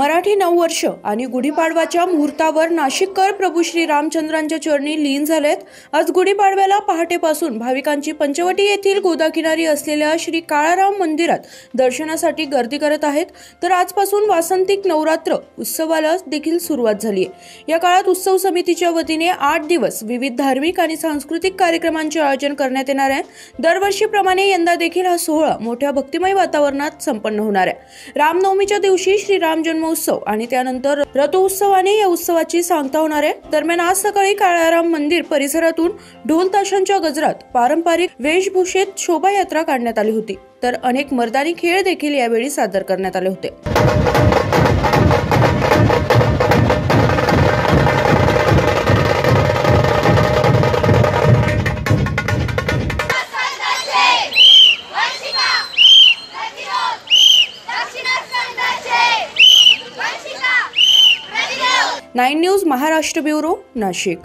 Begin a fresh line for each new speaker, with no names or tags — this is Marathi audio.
मराठी नववर्ष आणि गुढीपाडवाच्या मुहूर्तावर नाशिककर प्रभू श्री रामचंद्रांच्या चरणी लीन झालेत. आज गुढीपाडव्याला पहाटेपासून भाविकांची पंचवटी येथील गोदाकिनारी असलेल्या श्री काळाराम मंदिरात दर्शनासाठी गर्दी करत आहेत. तर आजपासून वासंतिक नवरात्र उत्सवाला देखील सुरुवात झाली आहे. या काळात उत्सव समितीच्या वतीने आठ दिवस विविध धार्मिक आणि सांस्कृतिक कार्यक्रमांचे आयोजन करण्यात येणार आहे. दरवर्षीप्रमाणे यंदा देखील हा सोहळा मोठ्या भक्तिमय वातावरणात संपन्न होणार आहे. रामनवमीच्या दिवशी श्री राम उत्सव आणि त्यानंतर रथोत्सवाने या उत्सवाची सांगता होणार आहे. दरम्यान आज सकाळी काळाराम मंदिर परिसरातून ढोल ताशांच्या गजरात पारंपरिक वेशभूषेत शोभायात्रा काढण्यात आली होती. तर अनेक मर्दानी खेळ देखील यावेळी सादर करण्यात आले होते. Nine news Maharashtra bureau Nashik.